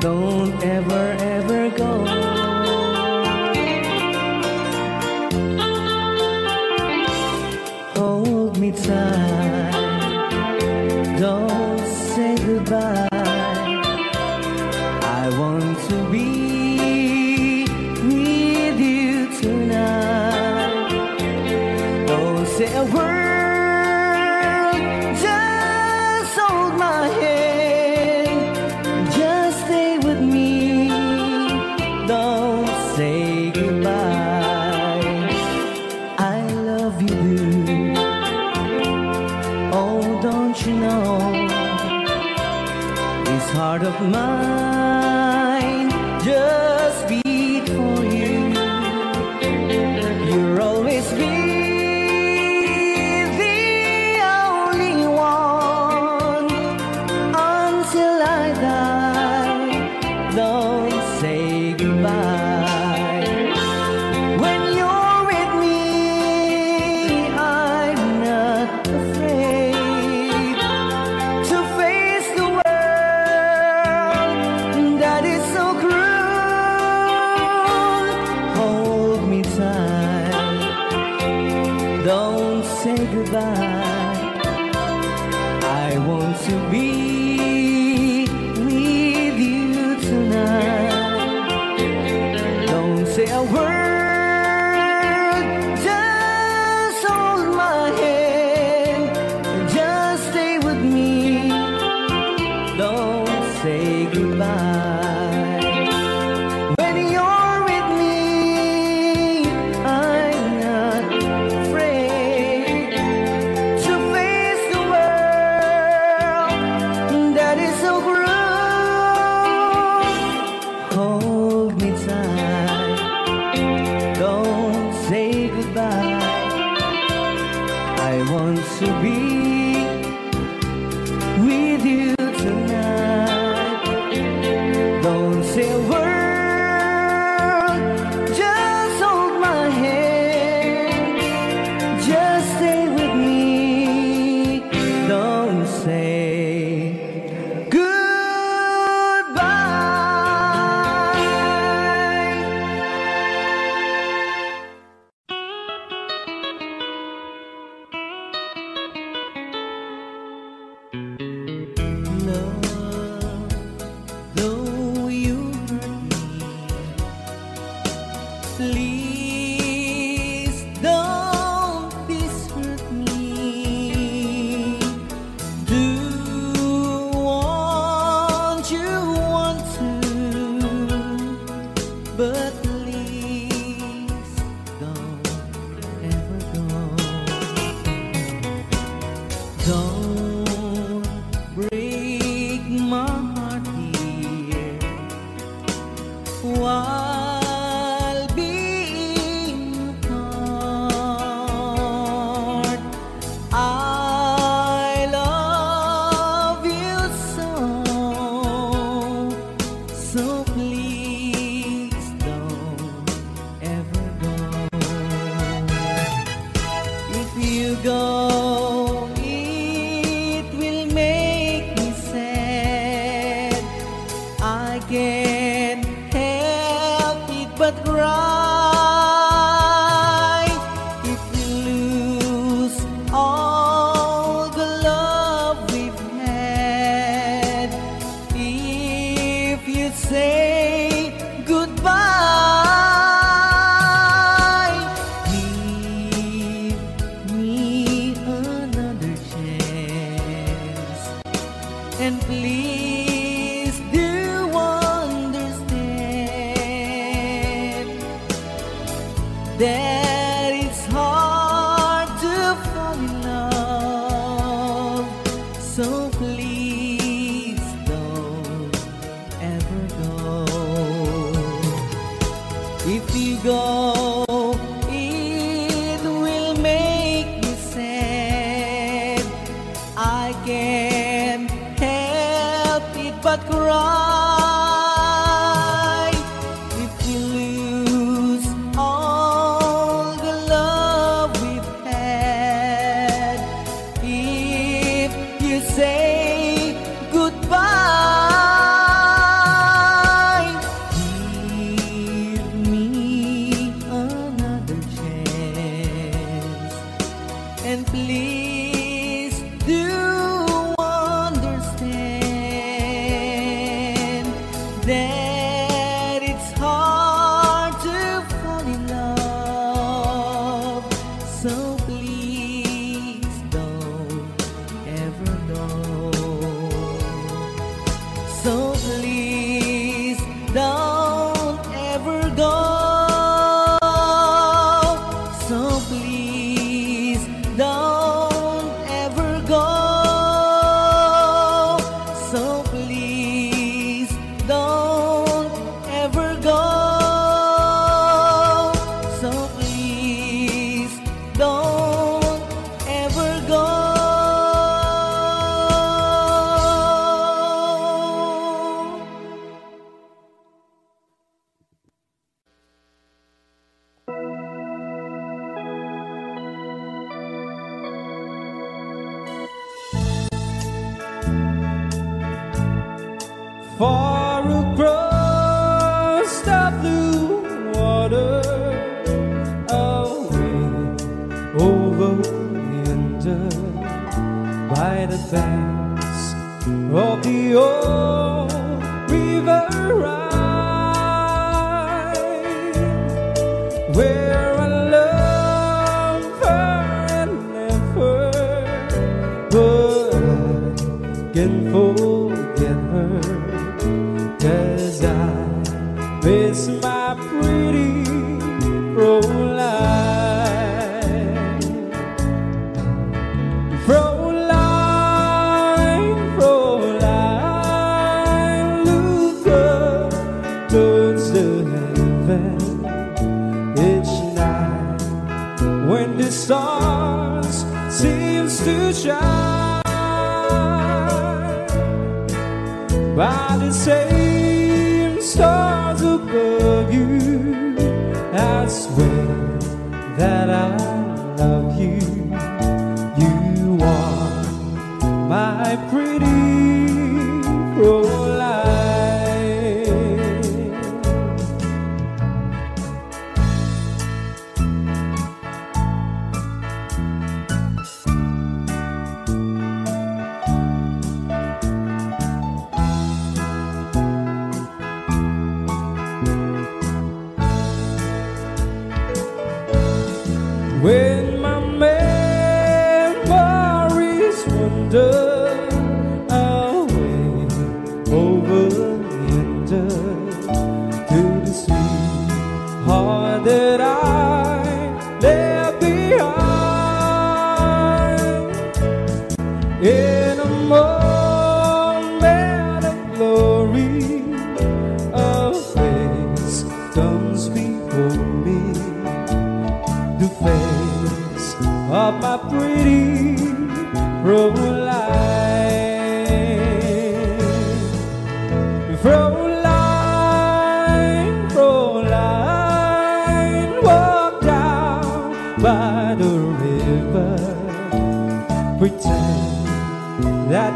don't ever, ever go. Hold me tight,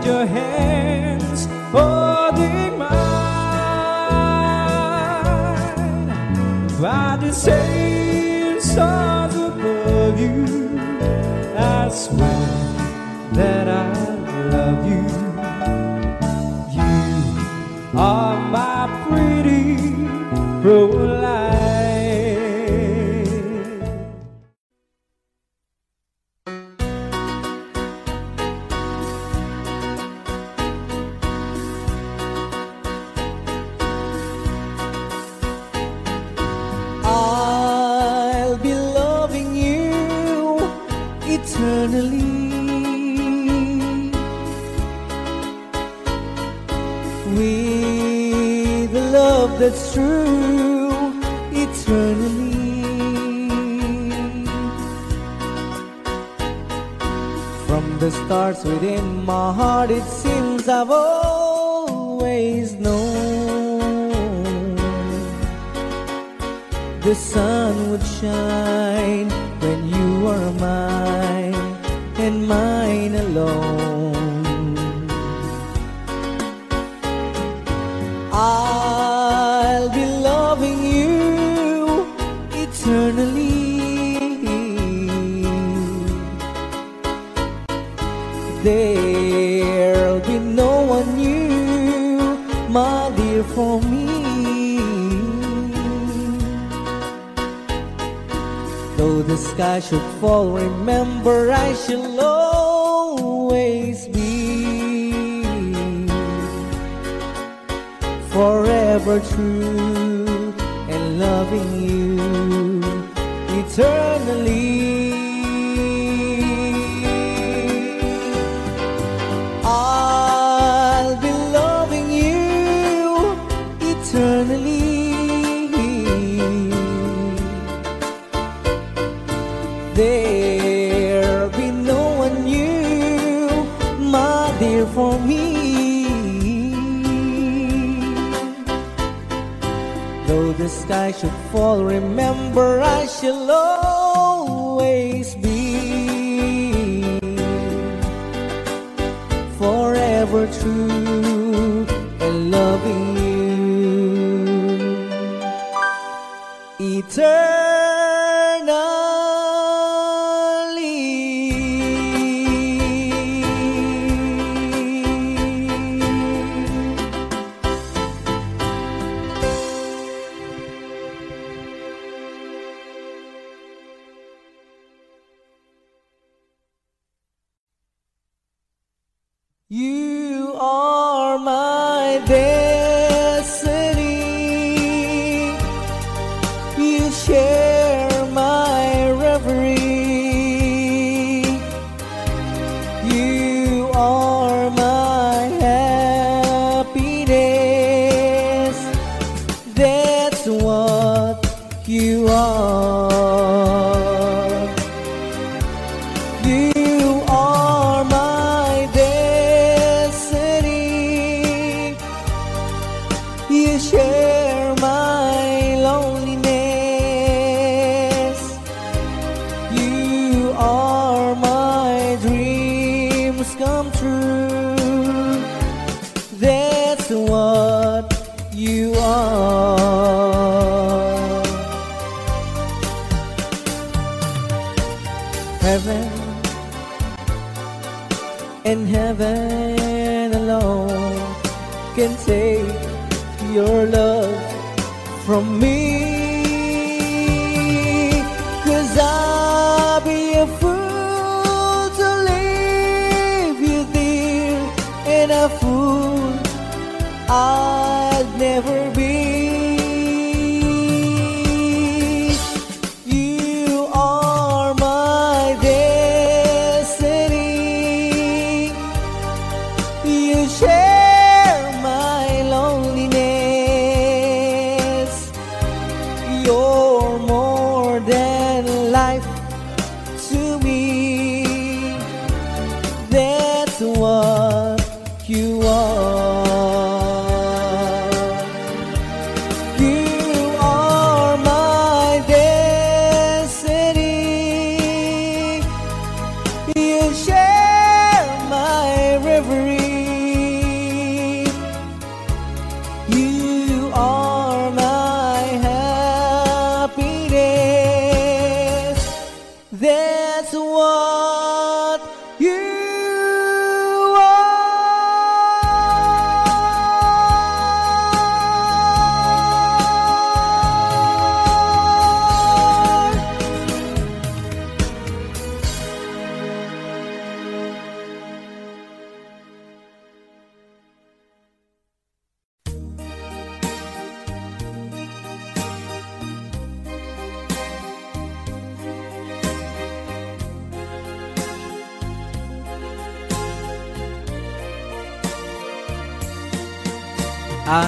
your hands holding mine. While the same stars above you? I swear that I love you. You are my pretty pro You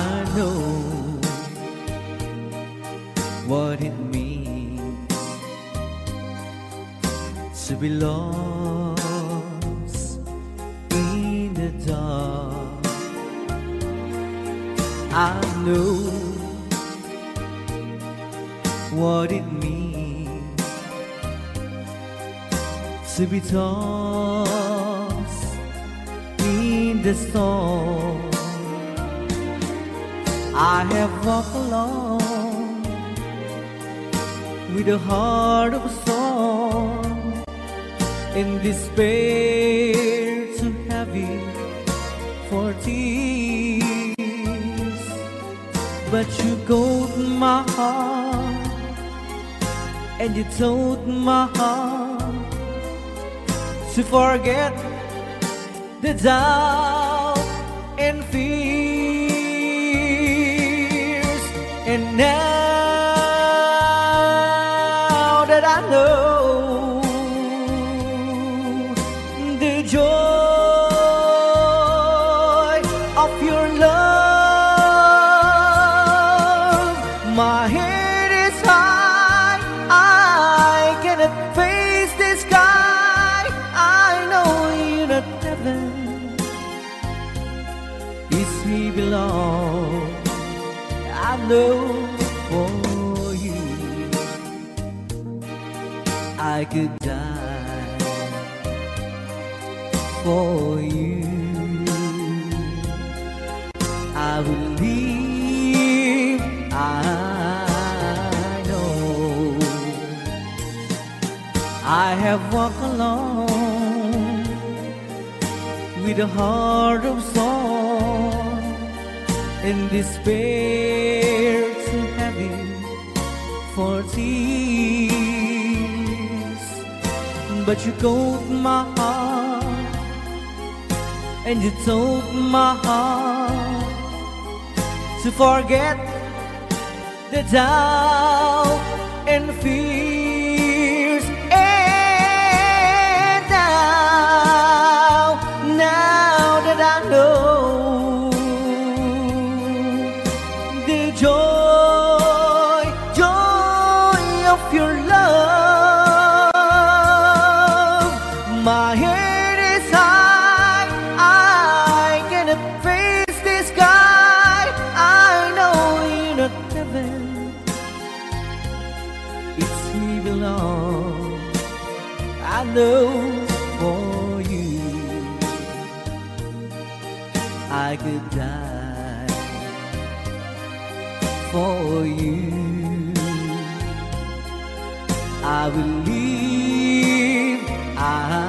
I know what it means to be lost in the dark. I know what it means to be tossed in the storm. I have walked alone with a heart of stone in despair too heavy for tears. But you caught my heart and you told my heart to forget the doubt and fears. And now a heart of song and despair too heavy for tears. But you caught my heart and you told my heart to forget the doubt I could die for you. I will leave. I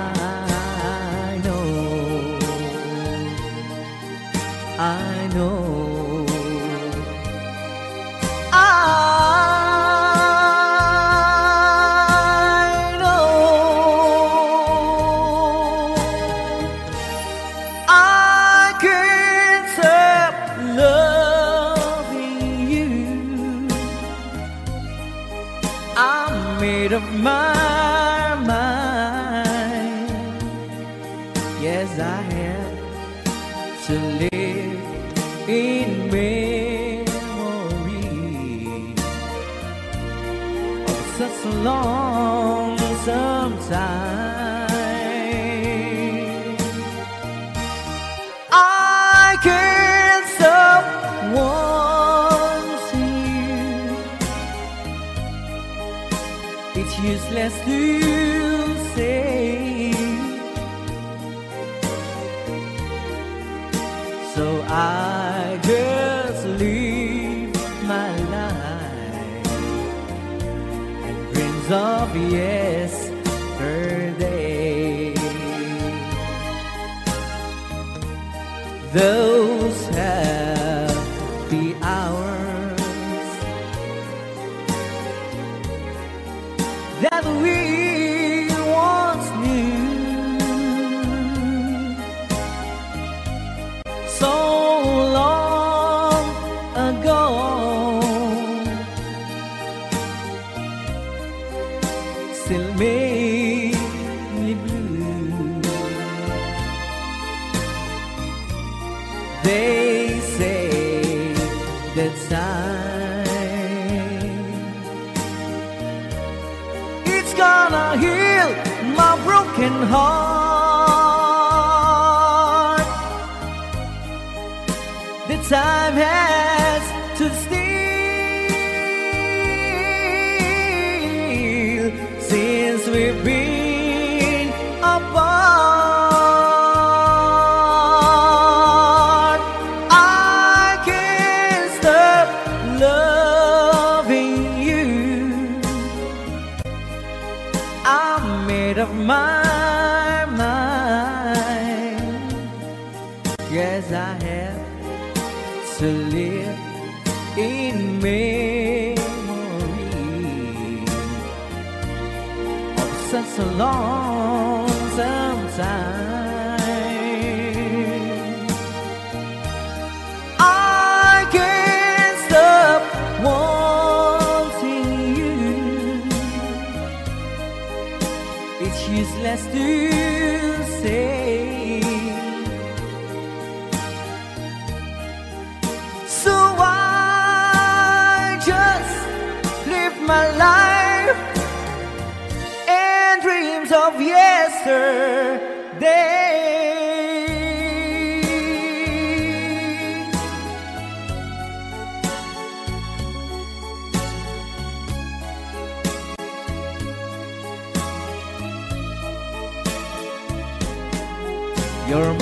us along.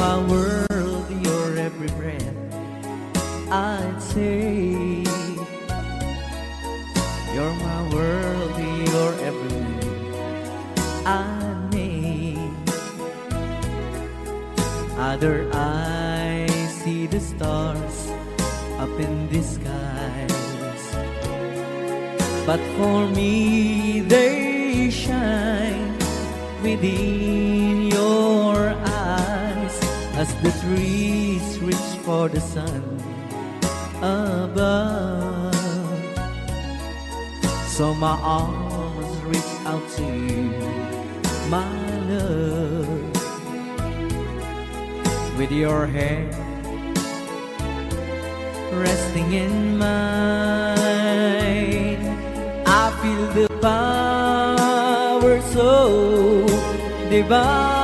my world, your every breath I take. You're my world, you're every move I make. Other eyes see the stars up in the skies, but for me they shine within. for the sun above. So my arms reach out to you, my love. With your hand resting in mine, I feel the power so divine.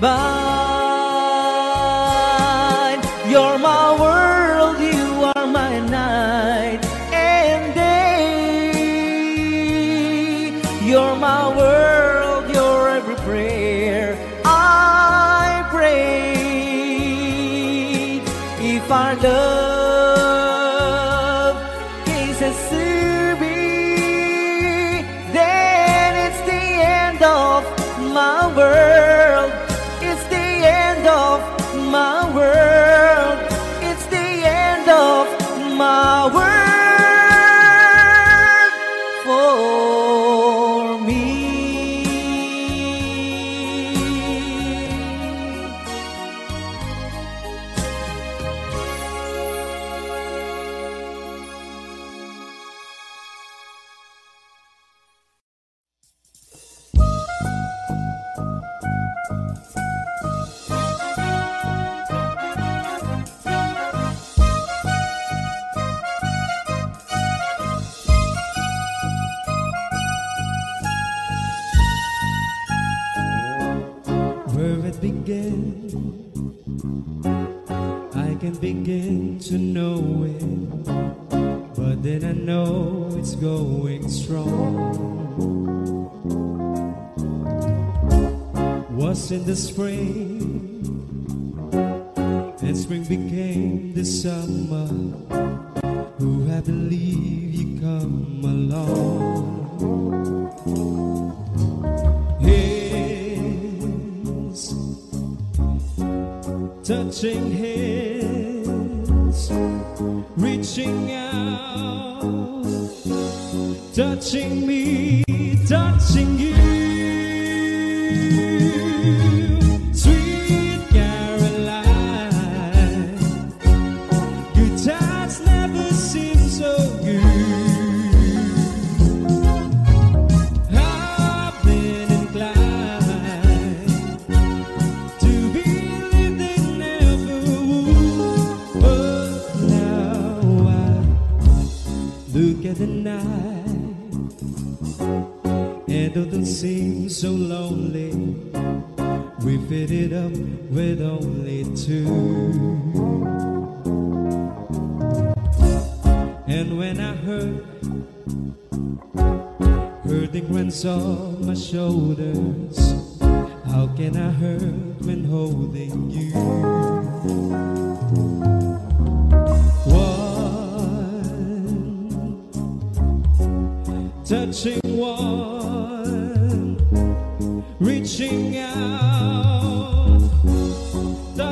Divine.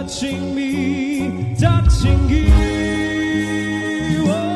Touching me, touching you. Oh,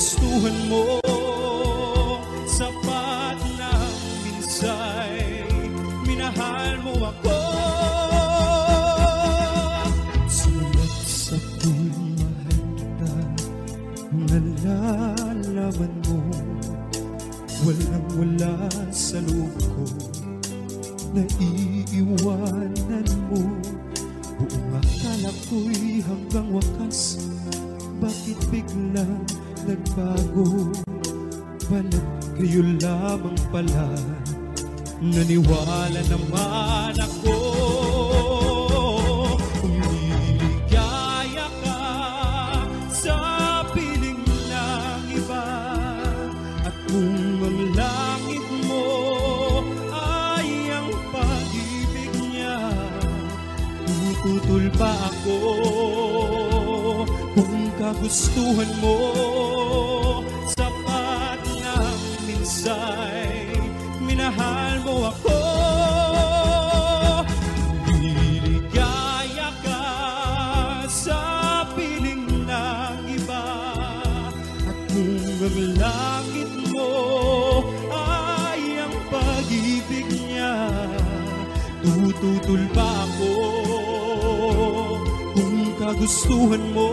gustuhan more. Ngayon lamang pala Naniwala naman ako. Kung ka Sa piling ng iba At kung ang mo Ay ang pag-ibig niya Tututol pa ako. Kung kagustuhan mo Tututol ba ako kung kagustuhan mo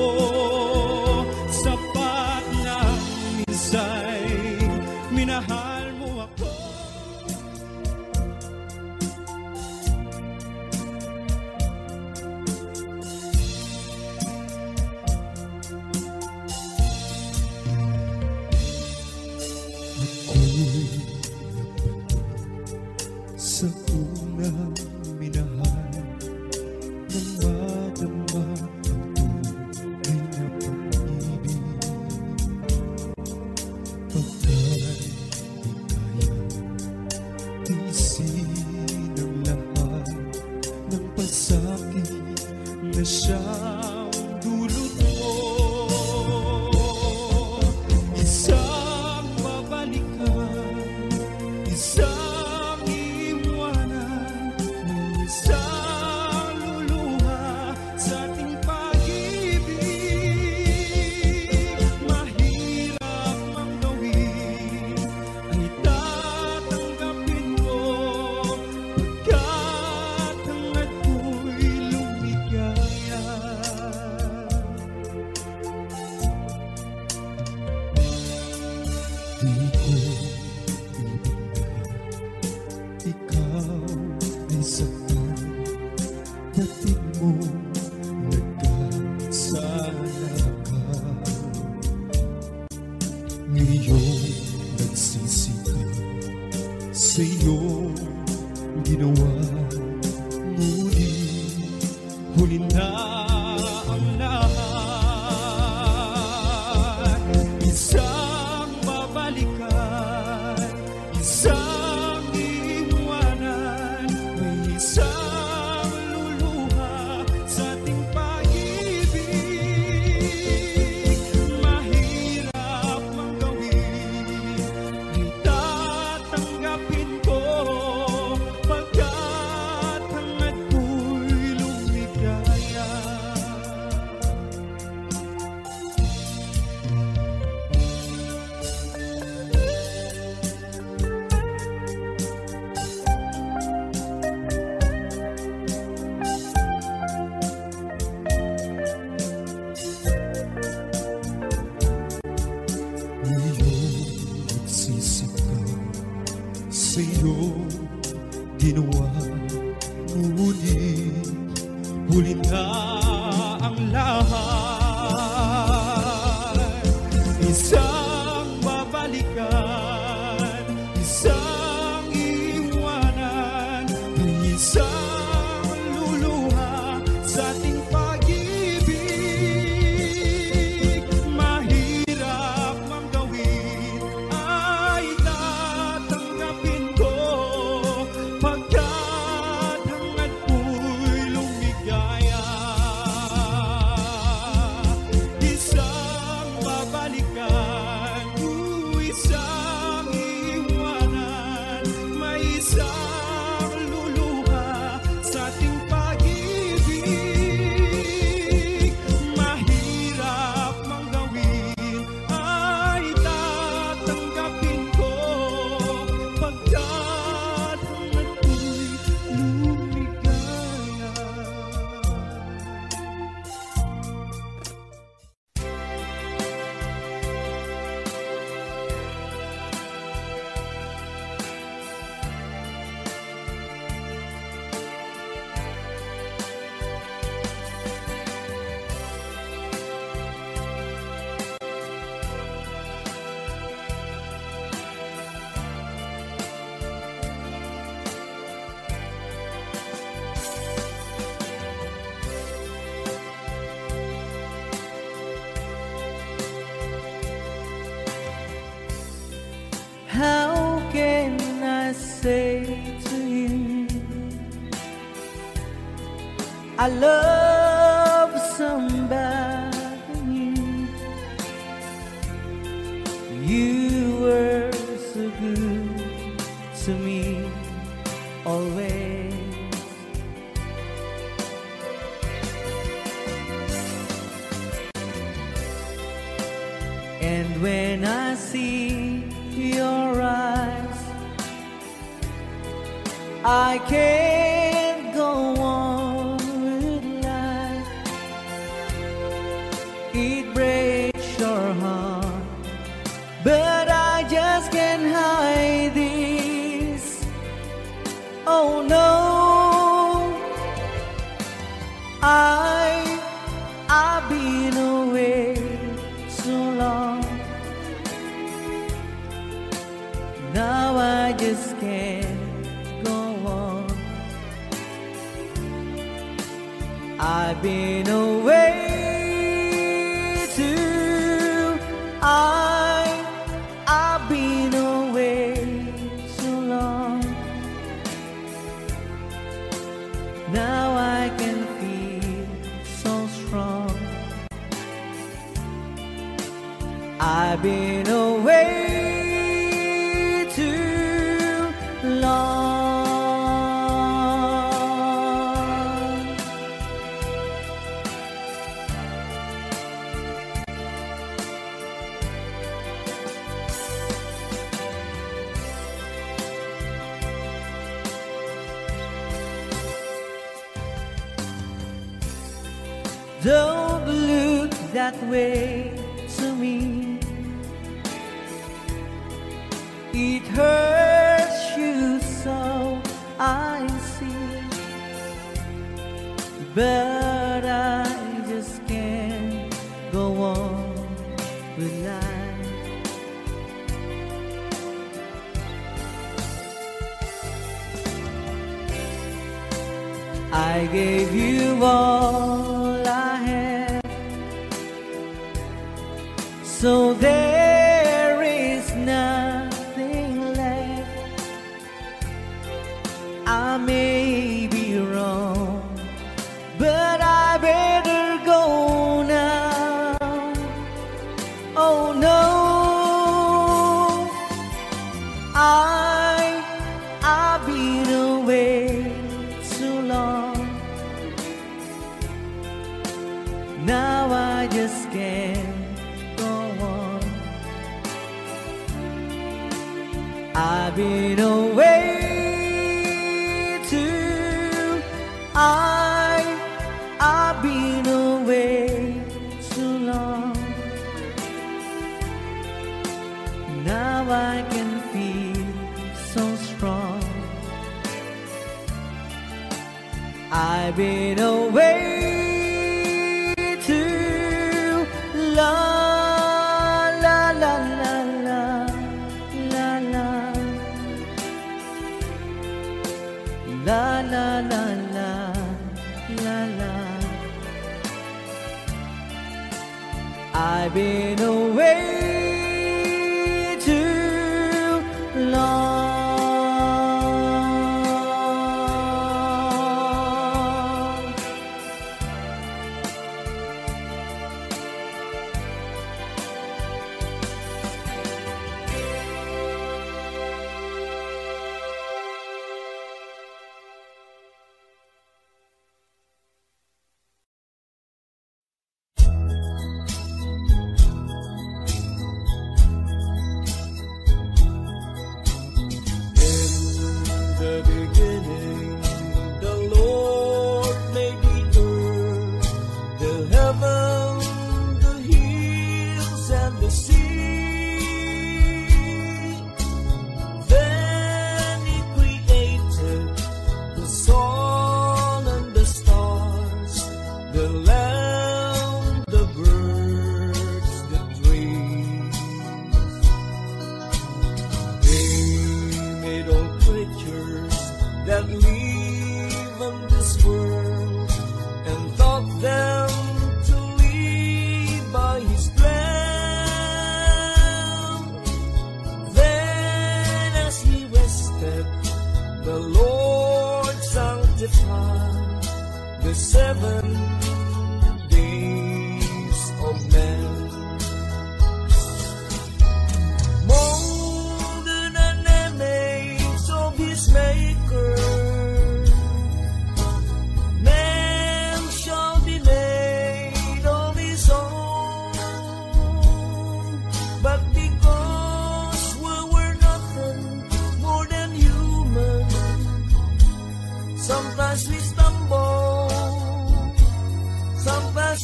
I love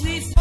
just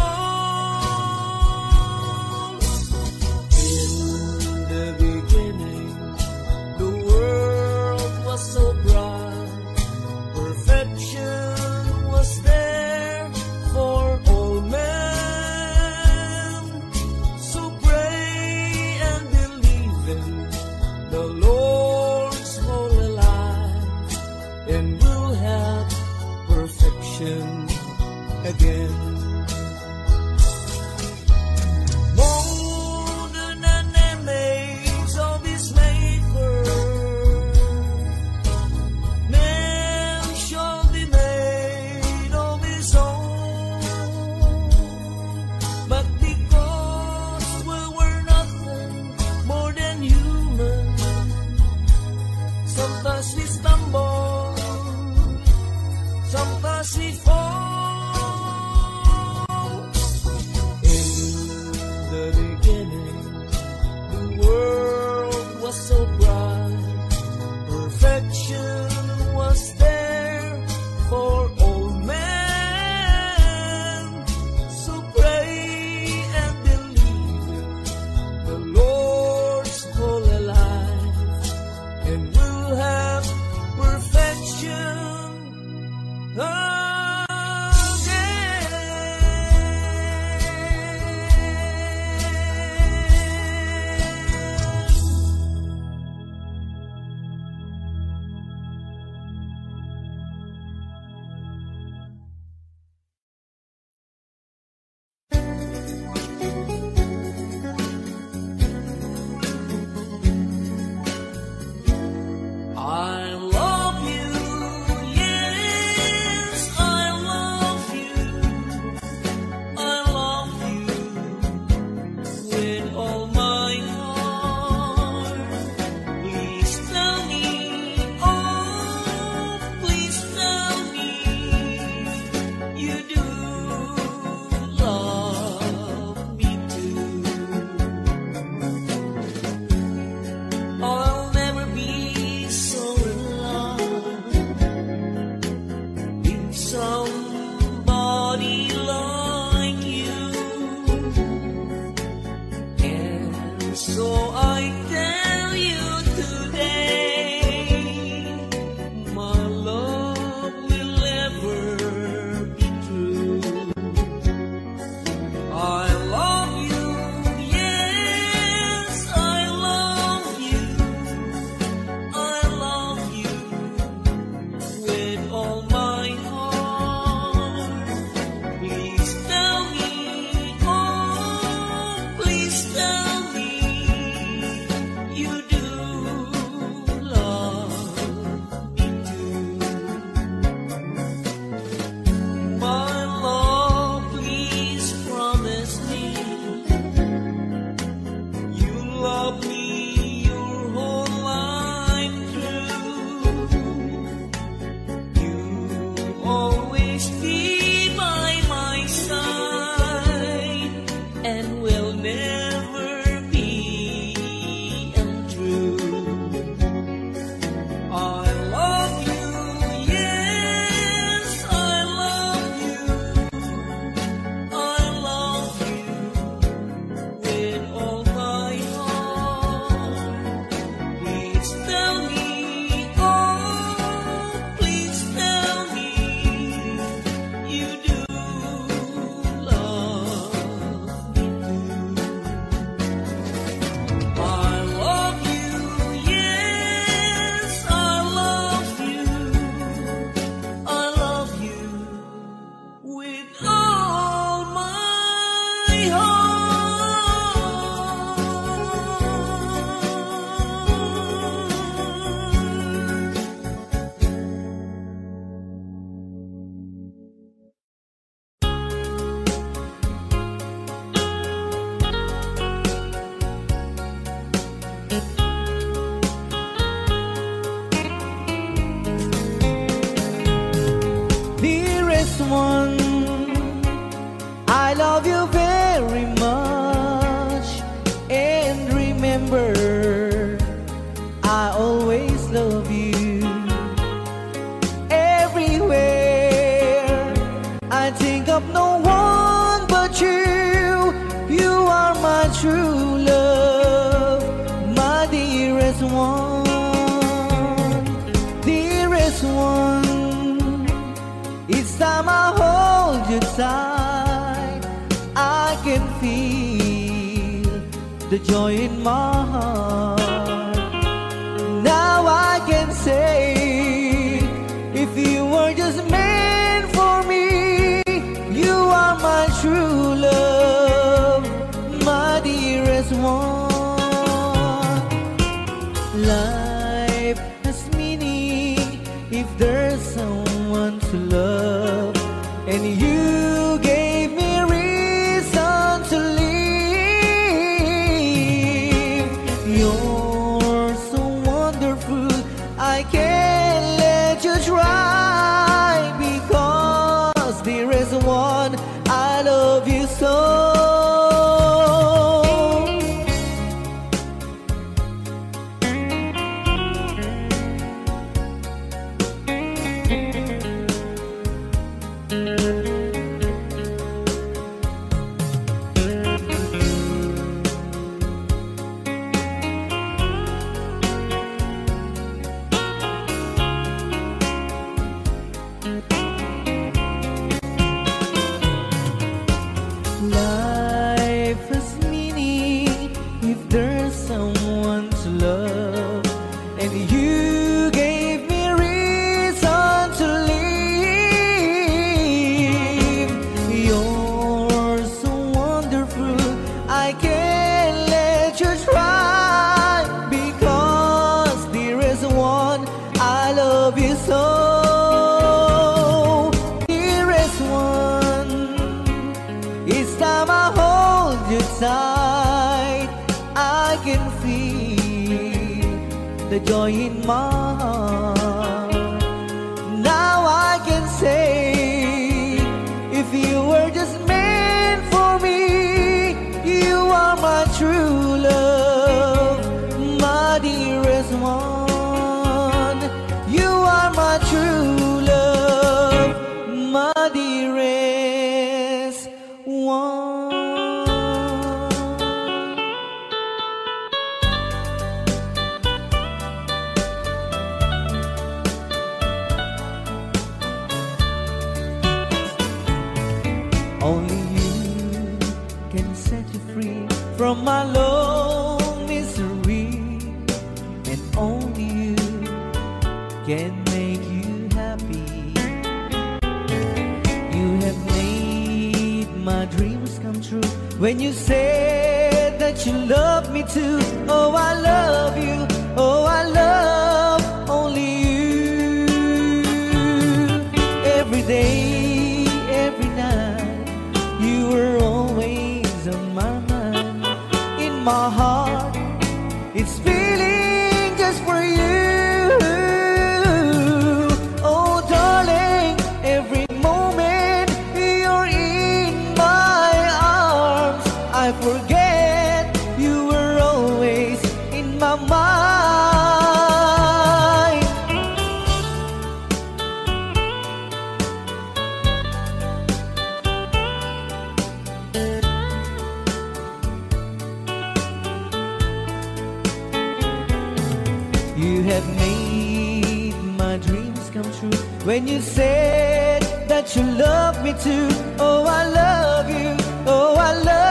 When you said that you love me too, oh I love you, oh I love you.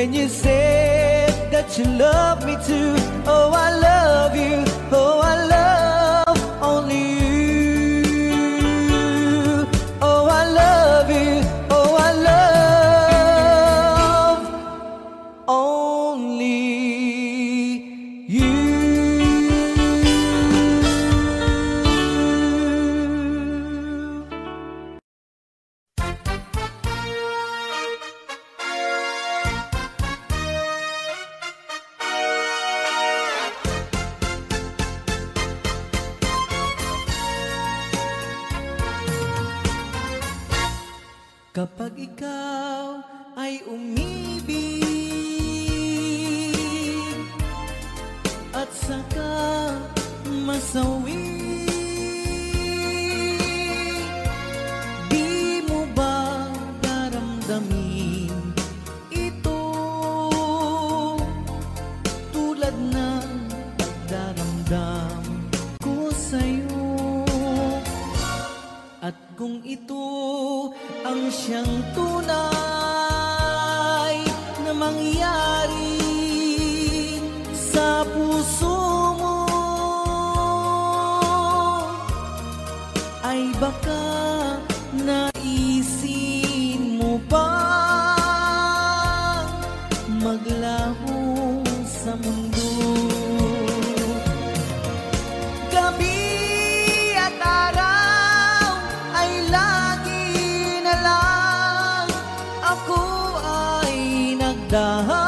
When you said that you love me too. दा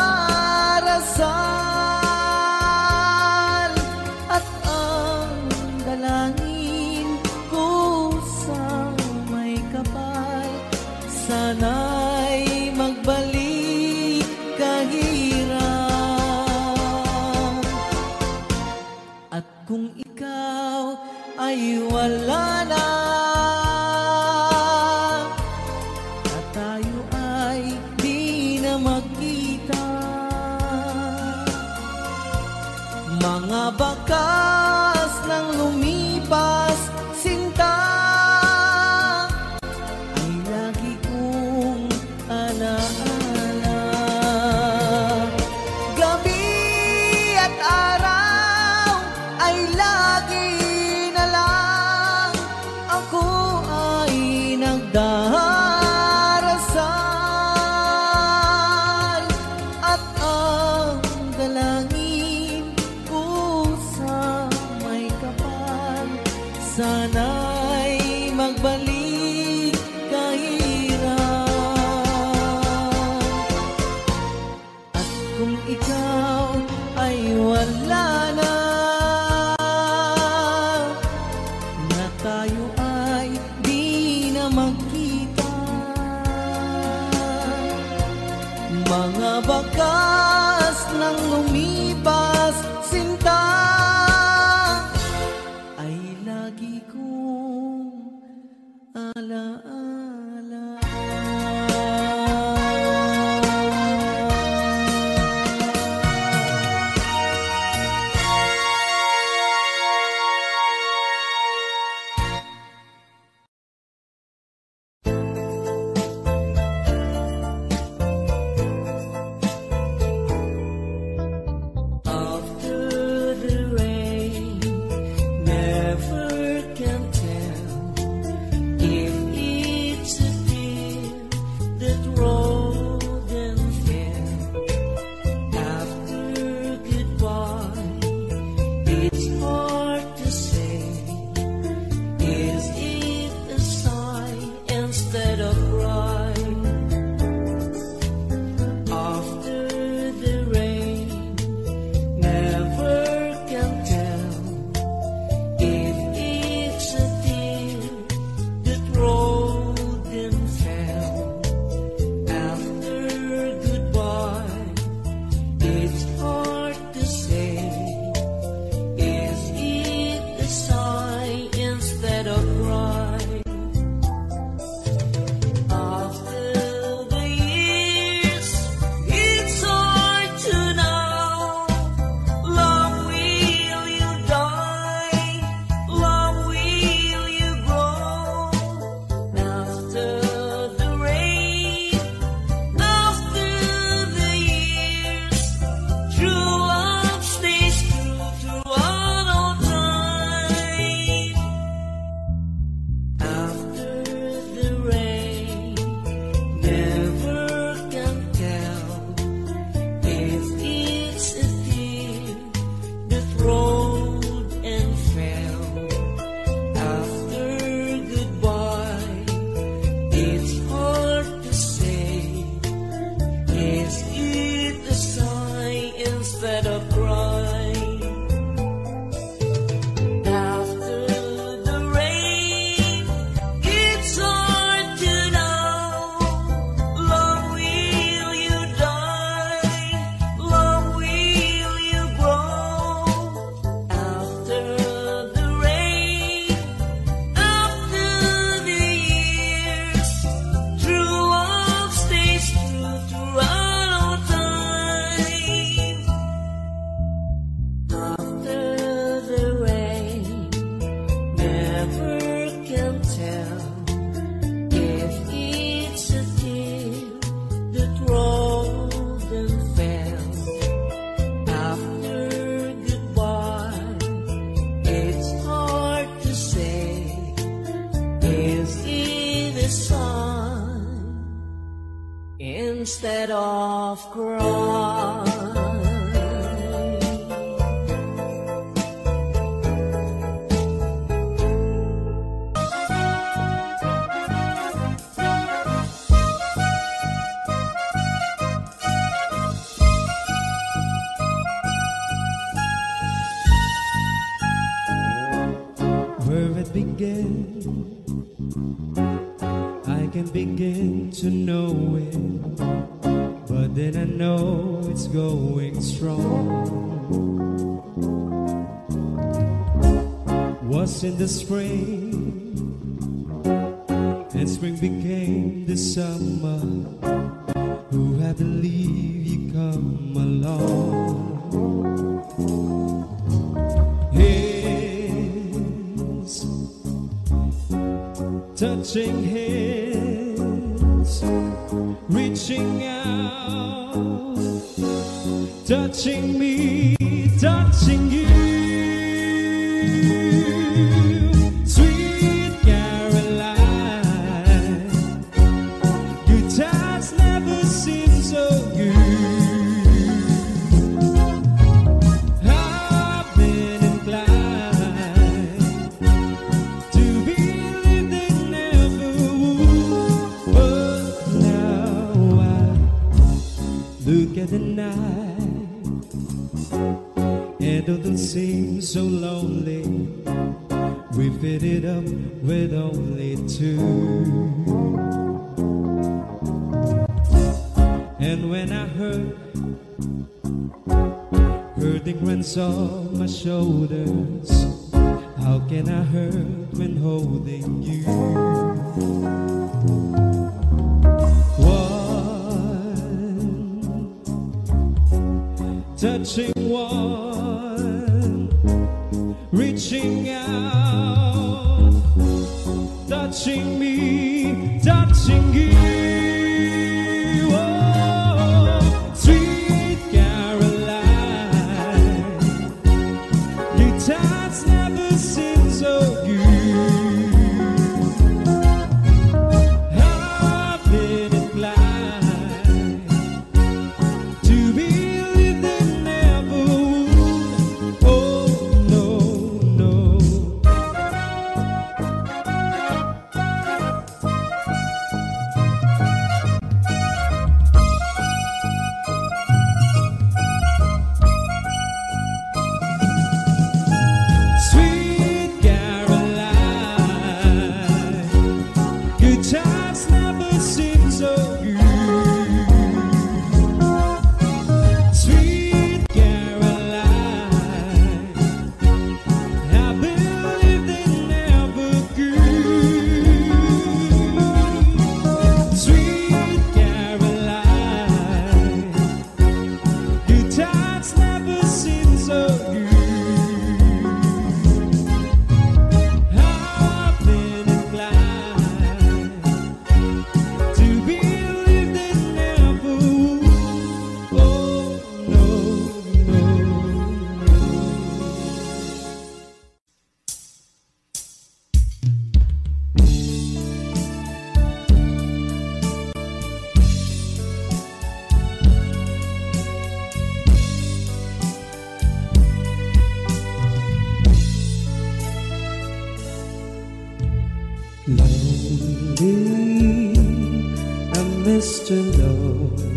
Mr. Lonely.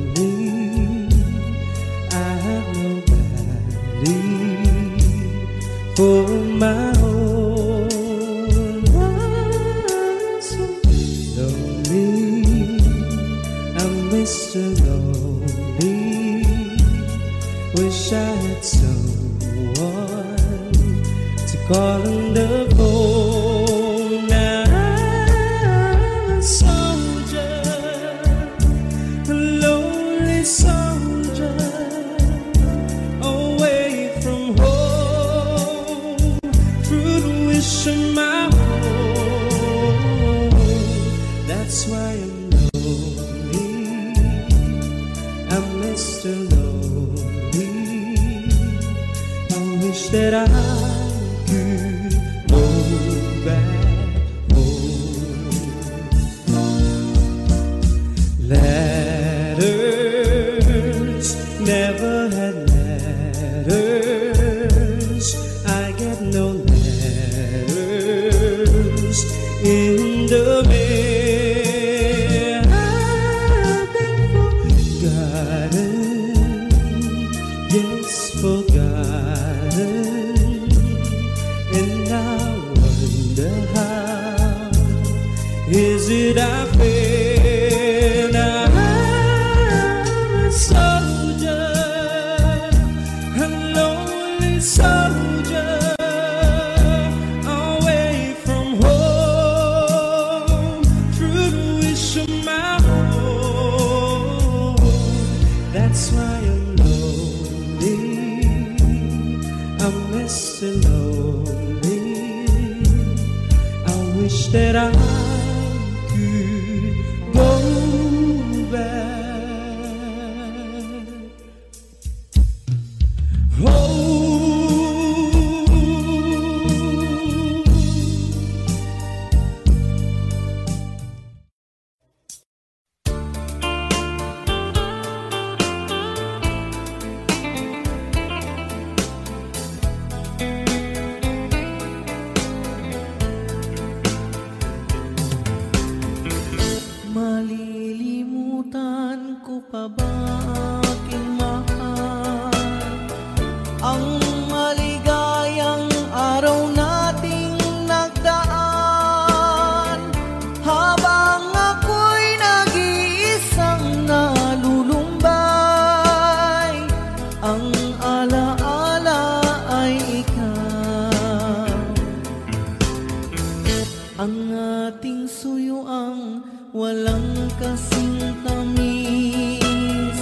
Ang ating suyuang walang kasing tamis.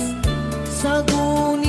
Sa gunita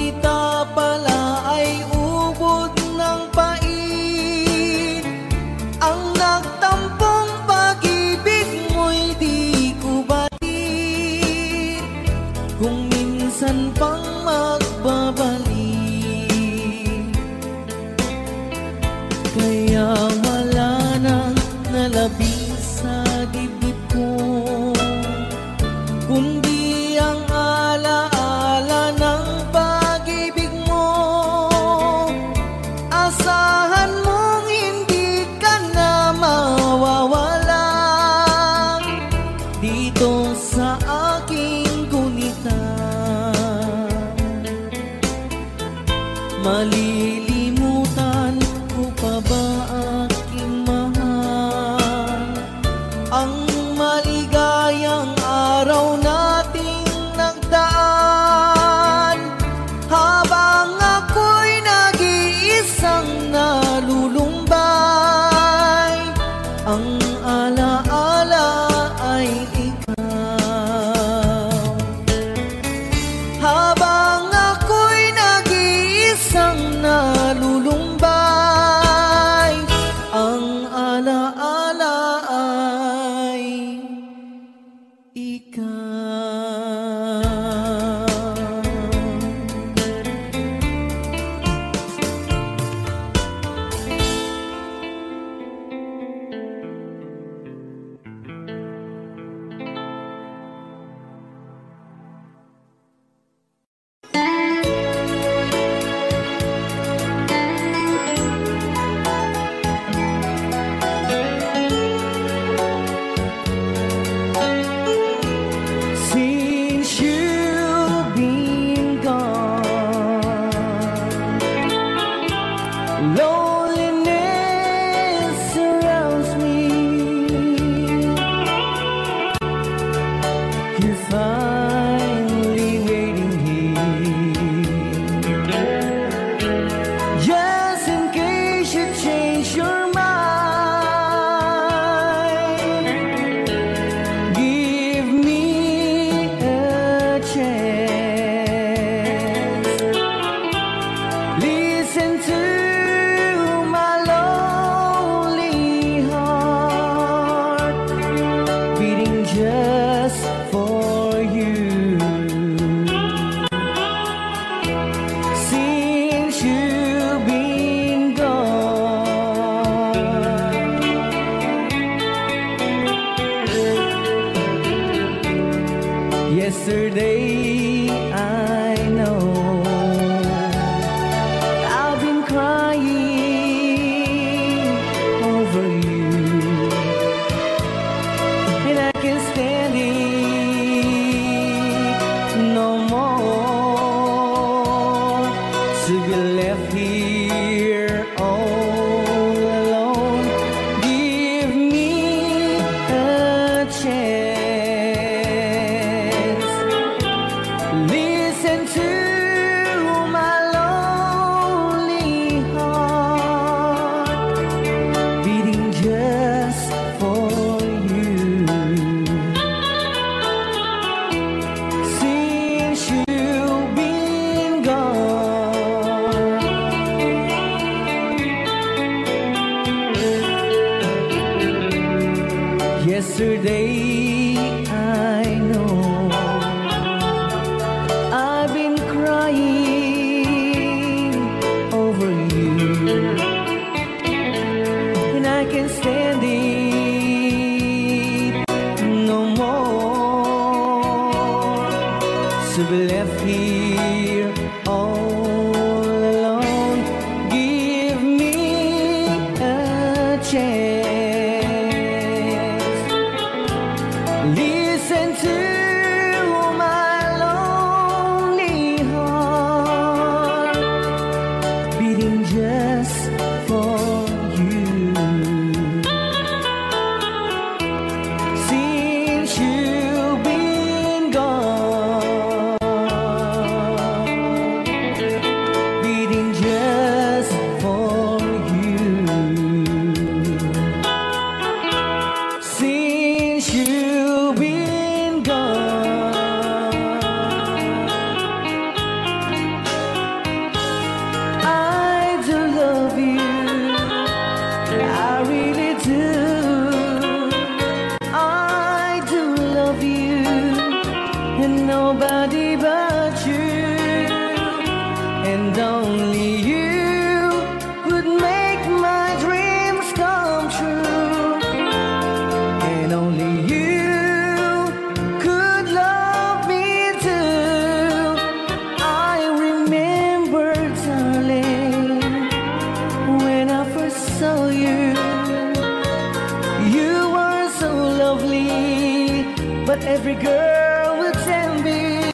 But every girl will tell me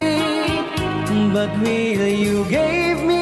But will you gave me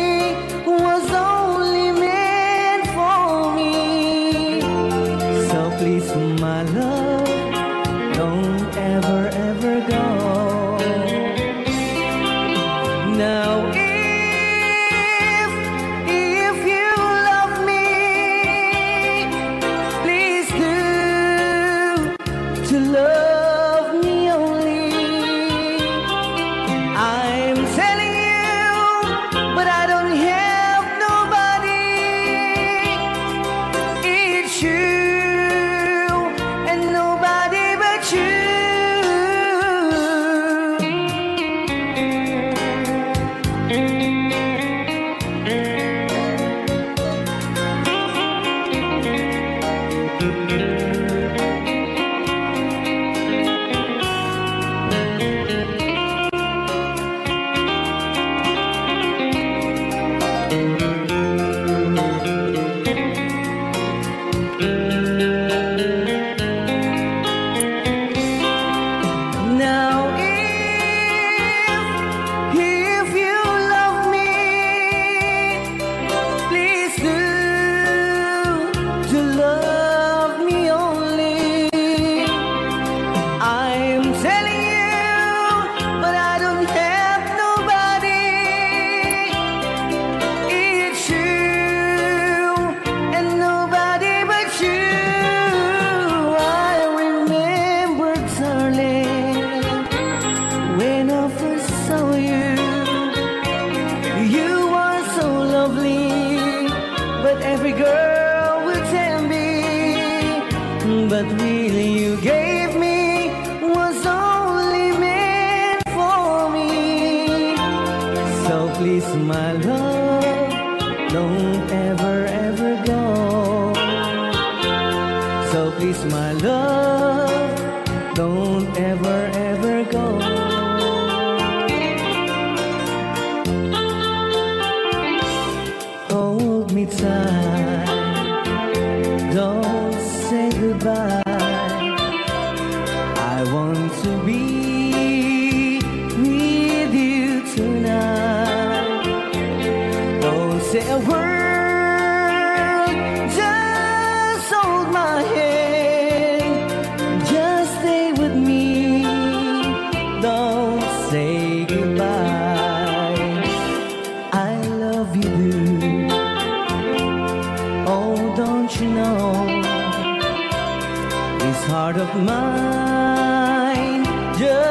you know this heart of mine just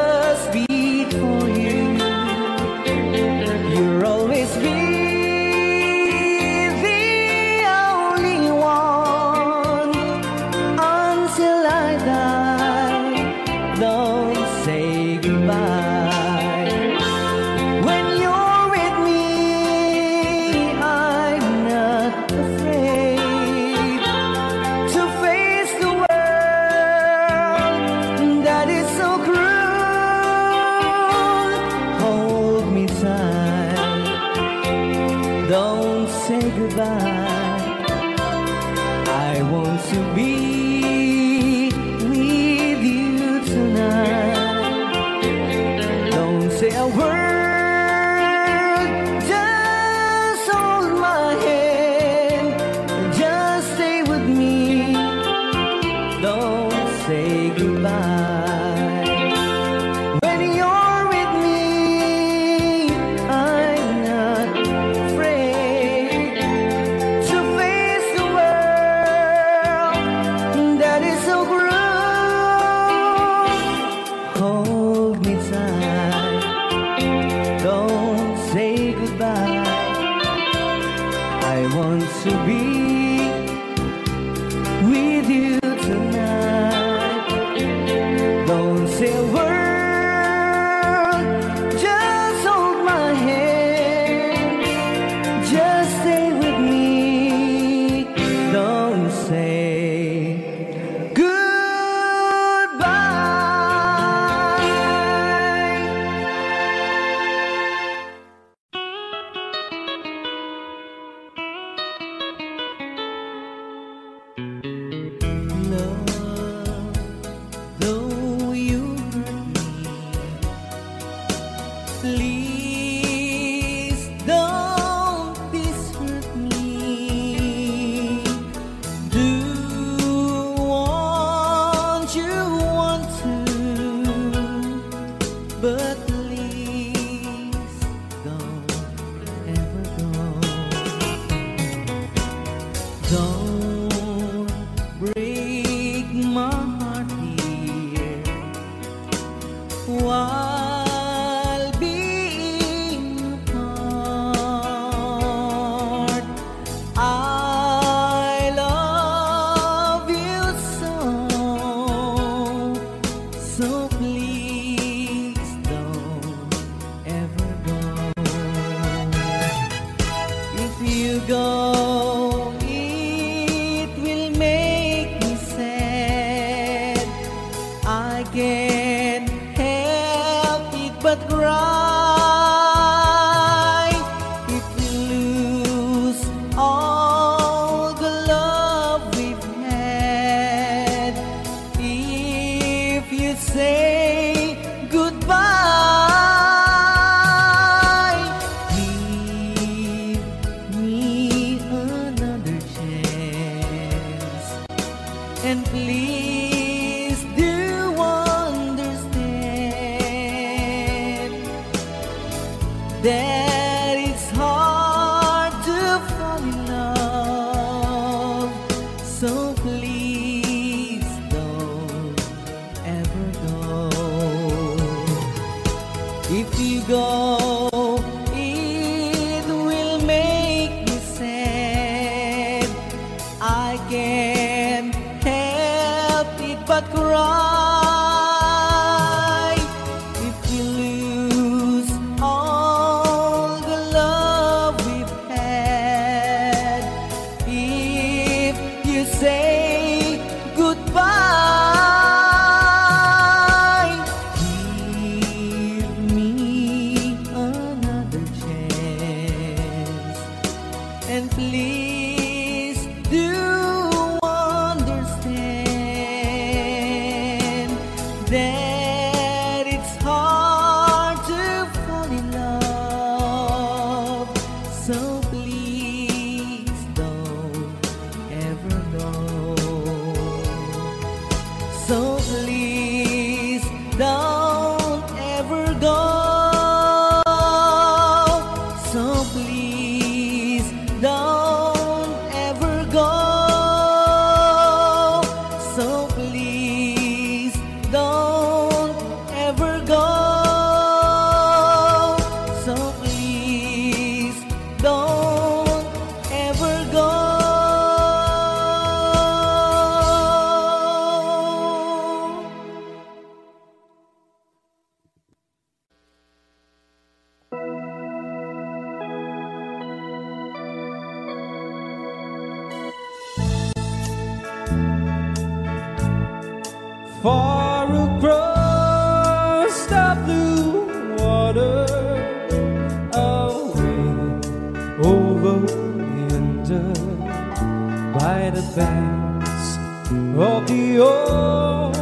of the old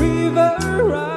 river